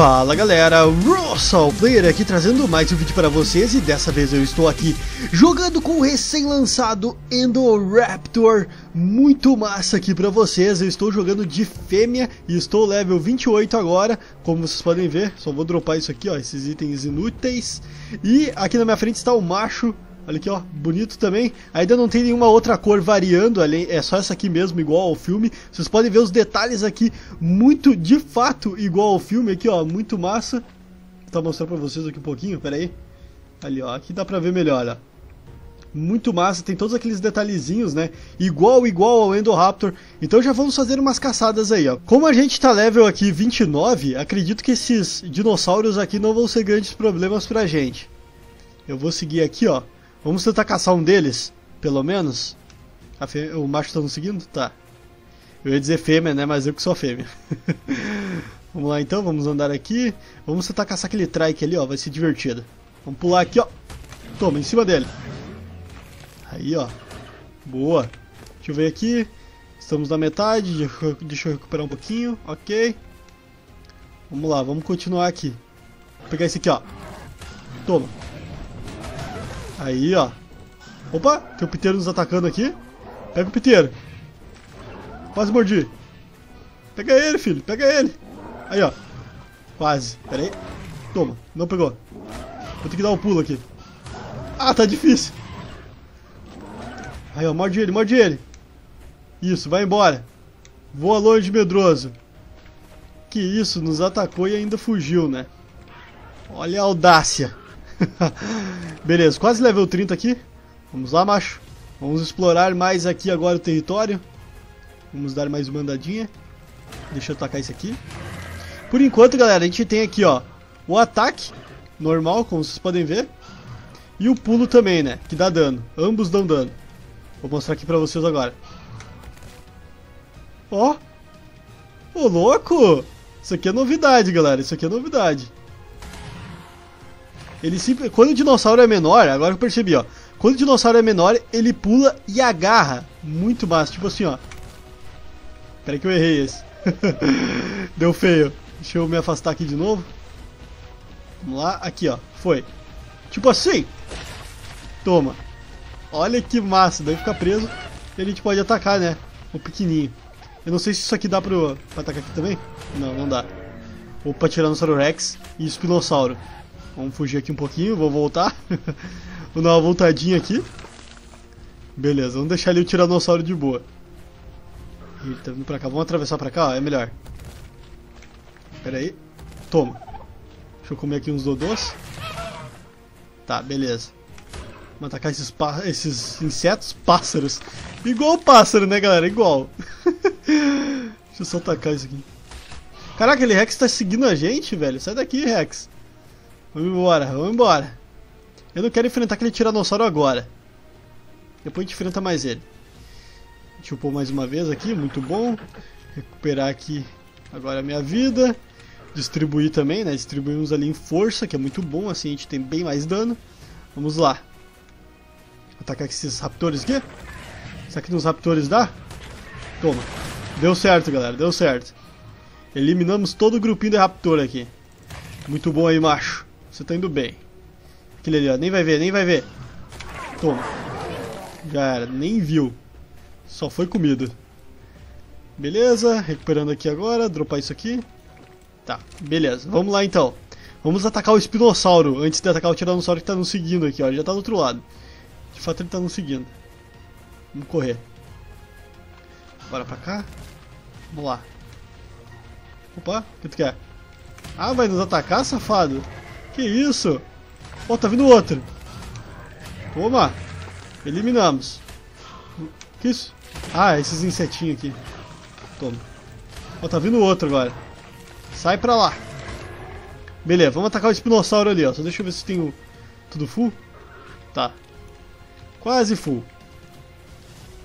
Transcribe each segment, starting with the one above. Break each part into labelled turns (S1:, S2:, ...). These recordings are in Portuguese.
S1: Fala galera, Russell Player aqui trazendo mais um vídeo para vocês e dessa vez eu estou aqui jogando com o recém-lançado Endoraptor, muito massa aqui para vocês, eu estou jogando de fêmea e estou level 28 agora, como vocês podem ver, só vou dropar isso aqui ó, esses itens inúteis, e aqui na minha frente está o macho Olha aqui, ó, bonito também. Ainda não tem nenhuma outra cor variando, além, é só essa aqui mesmo, igual ao filme. Vocês podem ver os detalhes aqui, muito de fato igual ao filme aqui, ó, muito massa. Vou mostrar pra vocês aqui um pouquinho, pera aí. Ali, ó, aqui dá pra ver melhor, ó. Muito massa, tem todos aqueles detalhezinhos, né? Igual, igual ao Endoraptor. Então já vamos fazer umas caçadas aí, ó. Como a gente tá level aqui 29, acredito que esses dinossauros aqui não vão ser grandes problemas pra gente. Eu vou seguir aqui, ó. Vamos tentar caçar um deles, pelo menos. O macho tá nos seguindo? Tá. Eu ia dizer fêmea, né? Mas eu que sou fêmea. vamos lá então, vamos andar aqui. Vamos tentar caçar aquele trike ali, ó. Vai ser divertido. Vamos pular aqui, ó. Toma, em cima dele. Aí, ó. Boa. Deixa eu ver aqui. Estamos na metade. Deixa eu recuperar um pouquinho. Ok. Vamos lá, vamos continuar aqui. Vou pegar esse aqui, ó. Toma. Aí, ó. Opa, tem um piteiro nos atacando aqui. Pega o piteiro. Quase mordi. Pega ele, filho. Pega ele. Aí, ó. Quase. Pera aí. Toma. Não pegou. Vou ter que dar um pulo aqui. Ah, tá difícil. Aí, ó. Morde ele, morde ele. Isso, vai embora. Voa longe, medroso. Que isso, nos atacou e ainda fugiu, né? Olha a audácia. Beleza, quase level 30 aqui. Vamos lá, macho. Vamos explorar mais aqui agora o território. Vamos dar mais uma andadinha. Deixa eu atacar isso aqui. Por enquanto, galera, a gente tem aqui, ó, o ataque normal, como vocês podem ver. E o pulo também, né, que dá dano. Ambos dão dano. Vou mostrar aqui pra vocês agora. Ó! Ô, louco! Isso aqui é novidade, galera. Isso aqui é novidade. Ele sempre, quando o dinossauro é menor, agora eu percebi, ó. Quando o dinossauro é menor, ele pula e agarra. Muito massa, tipo assim, ó. Pera que eu errei esse. Deu feio. Deixa eu me afastar aqui de novo. Vamos lá, aqui ó, foi. Tipo assim. Toma. Olha que massa, daí fica preso e a gente pode atacar, né? O pequenininho. Eu não sei se isso aqui dá pro, pra atacar aqui também. Não, não dá. Opa, Tiranossauro Rex e Espinossauro. Vamos fugir aqui um pouquinho, vou voltar. vou dar uma voltadinha aqui. Beleza, vamos deixar ali o Tiranossauro de boa. Ele tá vindo pra cá, vamos atravessar pra cá, é melhor. Pera aí. Toma. Deixa eu comer aqui uns dodôs. Tá, beleza. Vamos atacar esses, esses insetos, pássaros. Igual pássaro, né, galera? Igual. Deixa eu só atacar isso aqui. Caraca, aquele Rex tá seguindo a gente, velho. Sai daqui, Rex. Vamos embora, vamos embora. Eu não quero enfrentar aquele tiranossauro agora. Depois a gente enfrenta mais ele. Deixa eu pôr mais uma vez aqui, muito bom. Recuperar aqui agora a minha vida. Distribuir também, né? Distribuímos ali em força, que é muito bom, assim a gente tem bem mais dano. Vamos lá. Atacar esses raptores aqui. Será que nos raptores dá? Toma. Deu certo, galera, deu certo. Eliminamos todo o grupinho de raptor aqui. Muito bom aí, macho. Você tá indo bem. Aquele ali, ó. Nem vai ver, nem vai ver. Toma. Já era. Nem viu. Só foi comido. Beleza. Recuperando aqui agora. Dropar isso aqui. Tá. Beleza. Vamos lá, então. Vamos atacar o espinossauro antes de atacar o tiranossauro que tá nos seguindo aqui, ó. Ele já tá do outro lado. De fato, ele tá nos seguindo. Vamos correr. Bora pra cá. Vamos lá. Opa, o que tu quer? Ah, vai nos atacar, safado? Que isso? Ó, oh, tá vindo outro. Toma. Eliminamos. Que isso? Ah, esses insetinhos aqui. Toma. Ó, oh, tá vindo outro agora. Sai pra lá. Beleza, vamos atacar o espinossauro ali, ó. Só deixa eu ver se tem o... tudo full. Tá. Quase full.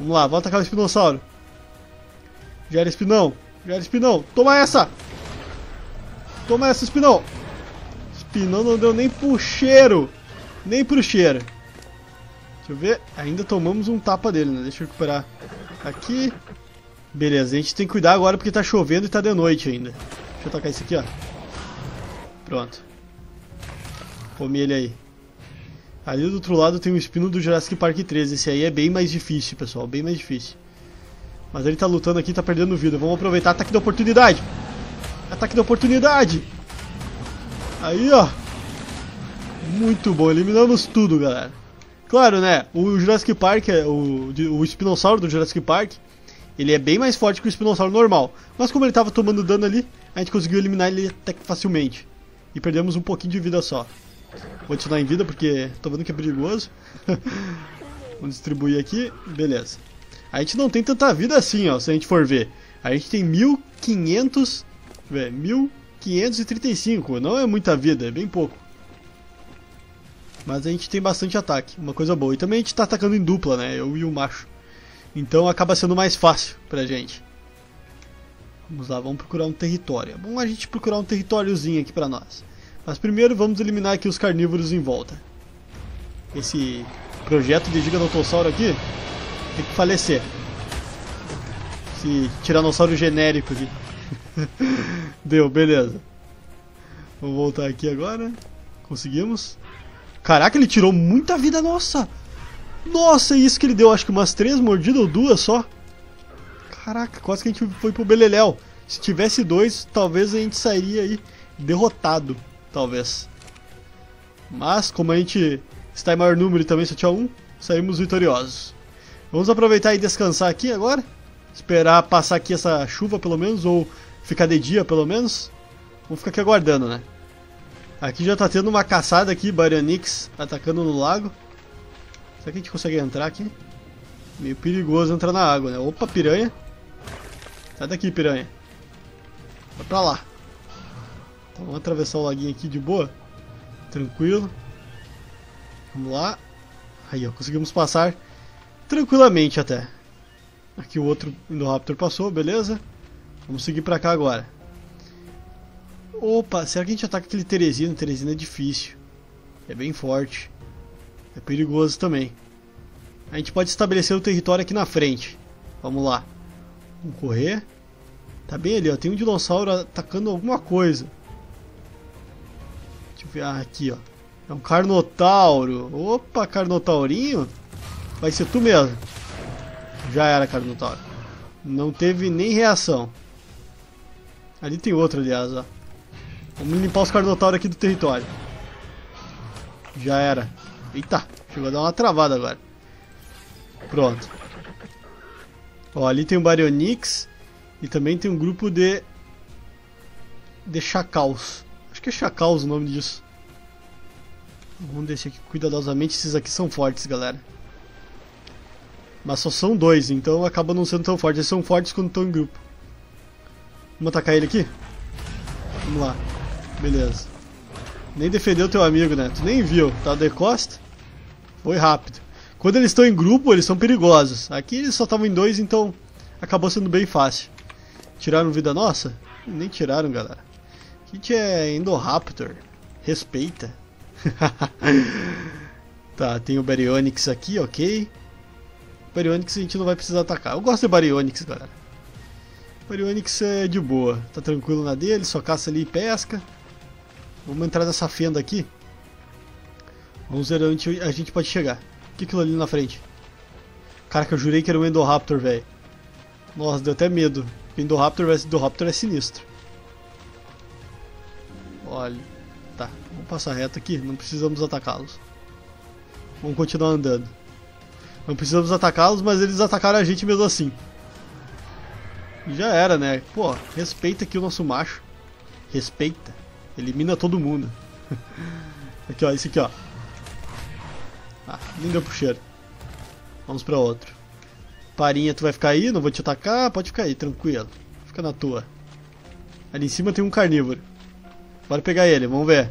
S1: Vamos lá, vamos atacar o espinossauro. Já era espinão. Já era espinão. Toma essa! Toma essa, espinão! Pinão não deu nem pro cheiro. Nem pro cheiro. Deixa eu ver. Ainda tomamos um tapa dele, né? Deixa eu recuperar aqui. Beleza, a gente tem que cuidar agora porque tá chovendo e tá de noite ainda. Deixa eu tacar isso aqui, ó. Pronto. Come ele aí. Ali do outro lado tem o espino do Jurassic Park 3. Esse aí é bem mais difícil, pessoal. Bem mais difícil. Mas ele tá lutando aqui, tá perdendo vida. Vamos aproveitar. Ataque da oportunidade. Ataque da oportunidade. Aí, ó. Muito bom. Eliminamos tudo, galera. Claro, né? O Jurassic Park, é o, o espinossauro do Jurassic Park, ele é bem mais forte que o espinossauro normal. Mas como ele tava tomando dano ali, a gente conseguiu eliminar ele até que facilmente. E perdemos um pouquinho de vida só. Vou continuar em vida porque tô vendo que é perigoso. Vamos distribuir aqui. Beleza. A gente não tem tanta vida assim, ó, se a gente for ver. A gente tem 1500... Vê, 1535. Não é muita vida, é bem pouco. Mas a gente tem bastante ataque, uma coisa boa. E também a gente tá atacando em dupla, né? Eu e o macho. Então acaba sendo mais fácil pra gente. Vamos lá, vamos procurar um território. É bom a gente procurar um territóriozinho aqui pra nós. Mas primeiro vamos eliminar aqui os carnívoros em volta. Esse projeto de Giganotossauro aqui tem que falecer. Esse tiranossauro genérico aqui. Deu, beleza. Vamos voltar aqui agora. Conseguimos. Caraca, ele tirou muita vida nossa. Nossa, é isso que ele deu. Acho que umas três mordidas ou duas só. Caraca, quase que a gente foi pro Beleléu. Se tivesse dois, talvez a gente sairia aí derrotado. Talvez. Mas, como a gente está em maior número e também só tinha um, saímos vitoriosos. Vamos aproveitar e descansar aqui agora. Esperar passar aqui essa chuva pelo menos, ou ficar de dia pelo menos. Vamos ficar aqui aguardando, né? Aqui já tá tendo uma caçada aqui, Baryonyx atacando no lago. Será que a gente consegue entrar aqui? Meio perigoso entrar na água, né? Opa, piranha. Sai daqui, piranha. Vai pra lá. Então vamos atravessar o laguinho aqui de boa. Tranquilo. Vamos lá. Aí, ó, conseguimos passar tranquilamente até. Aqui o outro Indoraptor passou, beleza. Vamos seguir pra cá agora. Opa, será que a gente ataca aquele Teresina? Teresina é difícil. É bem forte. É perigoso também. A gente pode estabelecer o território aqui na frente. Vamos lá. Vamos correr. Tá bem ali, ó. Tem um dinossauro atacando alguma coisa. Deixa eu ver. Ah, aqui, ó. É um Carnotauro. Opa, Carnotaurinho. Vai ser tu mesmo. Já era, Carnotauro. Não teve nem reação. Ali tem outro, aliás, ó. Vamos limpar os Carnotauros aqui do território. Já era. Eita, chegou a dar uma travada agora. Pronto. Ó, ali tem o Baryonyx e também tem um grupo de de chacaus. Acho que é chacaus o nome disso. Vamos descer aqui cuidadosamente. Esses aqui são fortes, galera. Mas só são dois, então acaba não sendo tão fortes. Eles são fortes quando estão em grupo. Vamos atacar ele aqui? Vamos lá. Beleza. Nem defendeu teu amigo, né? Tu nem viu. Tá de costa? Foi rápido. Quando eles estão em grupo, eles são perigosos. Aqui eles só estavam em dois, então acabou sendo bem fácil. Tiraram vida nossa? Nem tiraram, galera. Kit é Indoraptor. Respeita. tá, tem o Baryonyx aqui, ok. Baryonyx a gente não vai precisar atacar. Eu gosto de Baryonyx, galera. Baryonyx é de boa. Tá tranquilo na dele, só caça ali e pesca. Vamos entrar nessa fenda aqui. Vamos ver onde a gente pode chegar. O que é aquilo ali na frente? Caraca, eu jurei que era um Endoraptor, velho. Nossa, deu até medo. Endoraptor vs Endoraptor é sinistro. Olha. Tá, vamos passar reto aqui. Não precisamos atacá-los. Vamos continuar andando. Não precisamos atacá-los, mas eles atacaram a gente mesmo assim. Já era, né? Pô, respeita aqui o nosso macho. Respeita. Elimina todo mundo. aqui, ó, esse aqui, ó. Ah, nem deu pro cheiro. Vamos pra outro. Parinha, tu vai ficar aí? Não vou te atacar? Pode ficar aí, tranquilo. Fica na tua. Ali em cima tem um carnívoro. Bora pegar ele, vamos ver.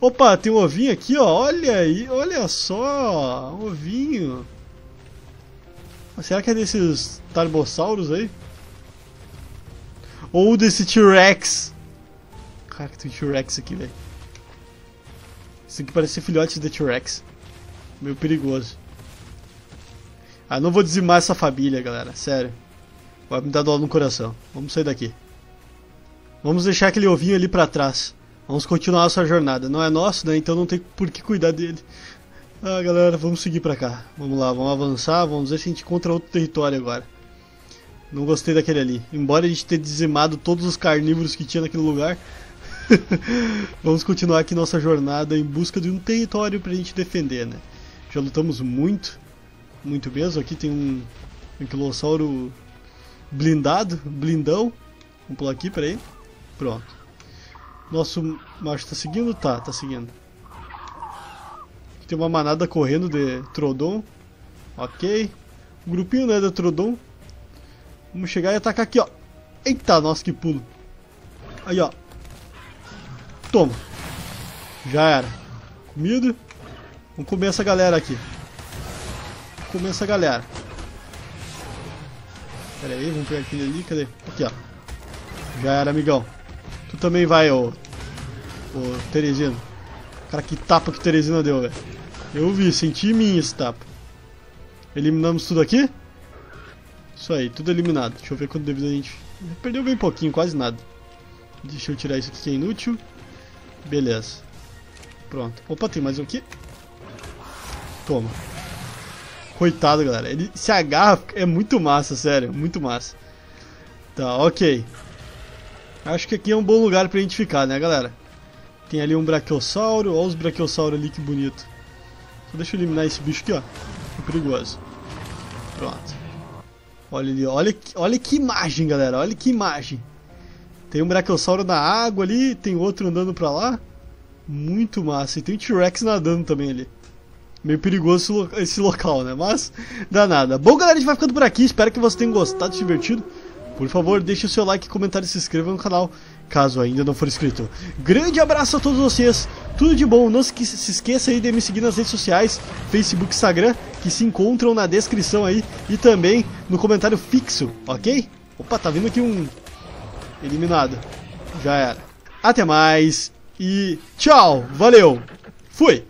S1: Opa, tem um ovinho aqui, ó. Olha aí, olha só. Um ovinho. Será que é desses tarbossauros aí? Ou desse T-Rex? Cara, que tem T-Rex aqui, velho. Isso aqui parece filhote de T-Rex. Meio perigoso. Ah, não vou dizimar essa família, galera. Sério. Vai me dar dó no coração. Vamos sair daqui. Vamos deixar aquele ovinho ali pra trás. Vamos continuar nossa jornada. Não é nosso, né? Então não tem por que cuidar dele. Ah, galera, vamos seguir pra cá. Vamos lá, vamos avançar. Vamos ver se a gente encontra outro território agora. Não gostei daquele ali. Embora a gente tenha dizimado todos os carnívoros que tinha naquele lugar. vamos continuar aqui nossa jornada em busca de um território pra gente defender, né? Já lutamos muito. Muito mesmo. Aqui tem um anquilossauro blindado, blindão. Vamos pular aqui, peraí. Pronto. Nosso macho tá seguindo? Tá, tá seguindo. Tem uma manada correndo de Trodon. Ok. Um grupinho, né, da Trodon. Vamos chegar e atacar aqui, ó. Eita, nossa, que pulo. Aí, ó. Toma. Já era. Comida. Vamos comer essa galera aqui. Vamos comer essa galera. Pera aí, vamos pegar aquele ali. Cadê? Aqui, ó. Já era, amigão. Tu também vai, ô. Ô, Teresino. Cara, que tapa que Teresina deu, velho. Eu vi, senti em mim esse tapa. Eliminamos tudo aqui? Isso aí, tudo eliminado. Deixa eu ver quanto de vida a gente... Perdeu bem pouquinho, quase nada. Deixa eu tirar isso aqui que é inútil. Beleza. Pronto. Opa, tem mais um aqui. Toma. Coitado, galera. Ele se agarra, é muito massa, sério. Muito massa. Tá, ok. Acho que aqui é um bom lugar pra gente ficar, né, galera? Tem ali um brachiossauro. Olha os brachiosauros ali, que bonito. Só deixa eu eliminar esse bicho aqui, ó. Que perigoso. Pronto. Olha ali, olha, olha que imagem, galera. Olha que imagem. Tem um brachiossauro na água ali, tem outro andando pra lá. Muito massa. E tem o T-Rex nadando também ali. Meio perigoso esse local, né? Mas, dá nada. Bom, galera, a gente vai ficando por aqui. Espero que vocês tenham gostado, se divertido. Por favor, deixe o seu like, comentário e se inscreva no canal, caso ainda não for inscrito. Grande abraço a todos vocês, tudo de bom. Não se esqueça aí de me seguir nas redes sociais, Facebook Instagram, que se encontram na descrição aí e também no comentário fixo, ok? Opa, tá vindo aqui um eliminado. Já era. Até mais e tchau, valeu, fui!